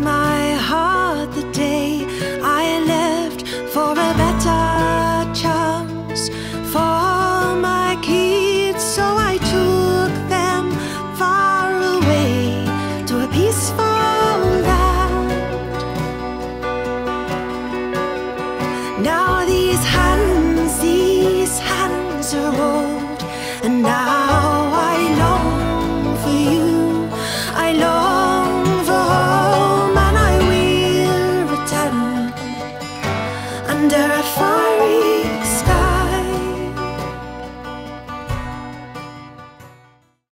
my heart the day I left for a better chance for my kids. So I took them far away to a peaceful land. Now these hands, these hands are old, and now I long for you. I long. under a fiery